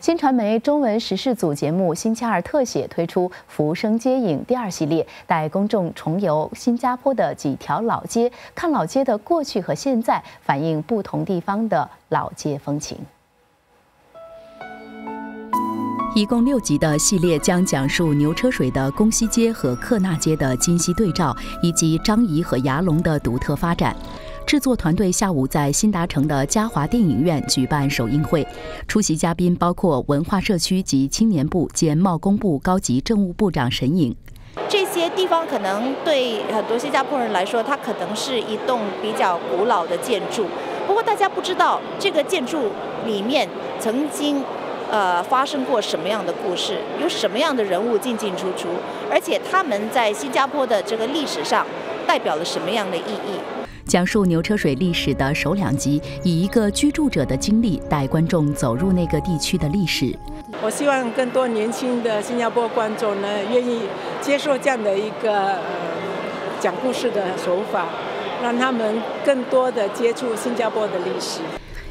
新传媒中文时事组节目《星期二特写》推出《浮生街影》第二系列，带公众重游新加坡的几条老街，看老街的过去和现在，反映不同地方的老街风情。一共六集的系列将讲述牛车水的宫西街和克纳街的今昔对照，以及张仪和牙龙的独特发展。制作团队下午在新达城的嘉华电影院举办首映会，出席嘉宾包括文化社区及青年部兼贸工部高级政务部长沈颖。这些地方可能对很多新加坡人来说，它可能是一栋比较古老的建筑。不过大家不知道，这个建筑里面曾经呃发生过什么样的故事，有什么样的人物进进出出，而且他们在新加坡的这个历史上代表了什么样的意义。讲述牛车水历史的首两集，以一个居住者的经历带观众走入那个地区的历史。我希望更多年轻的新加坡观众呢，愿意接受这样的一个呃讲故事的手法，让他们更多的接触新加坡的历史。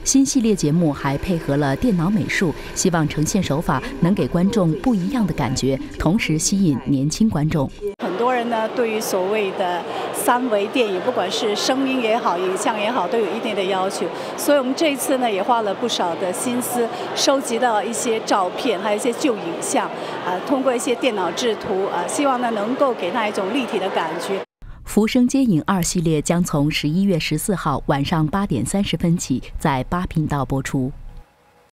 新系列节目还配合了电脑美术，希望呈现手法能给观众不一样的感觉，同时吸引年轻观众。很多人呢，对于所谓的三维电影，不管是声音也好，影像也好，都有一定的要求。所以我们这一次呢，也花了不少的心思，收集到一些照片，还有一些旧影像，啊，通过一些电脑制图，啊，希望呢能够给他一种立体的感觉。《浮生接影二》系列将从十一月十四号晚上八点三十分起在八频道播出。